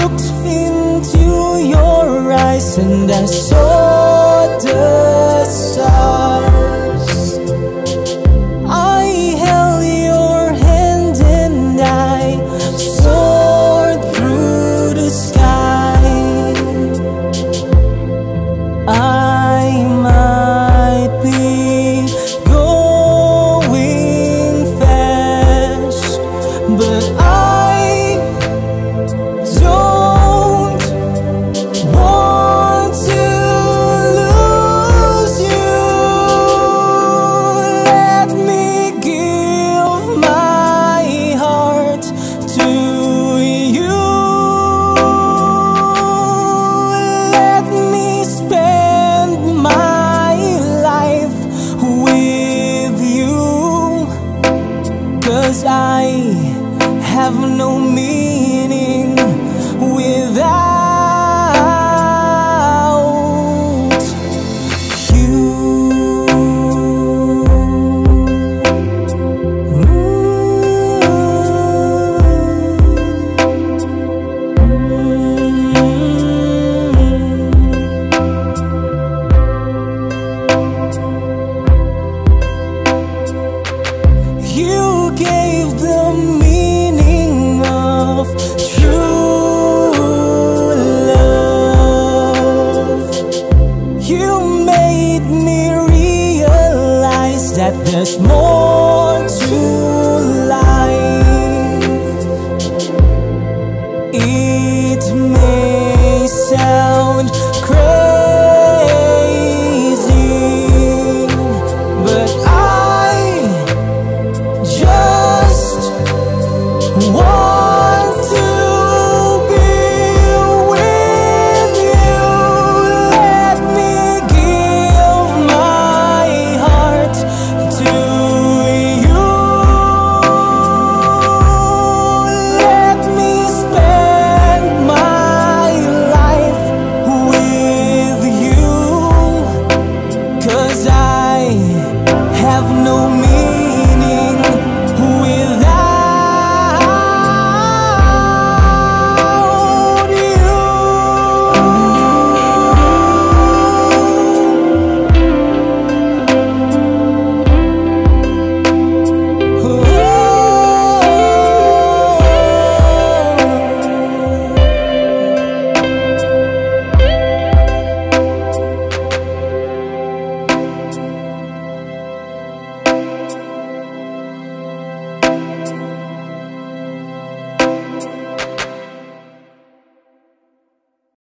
looked into your eyes and I saw the no meaning without you. You gave them that there's more to life. It may sound have no meaning.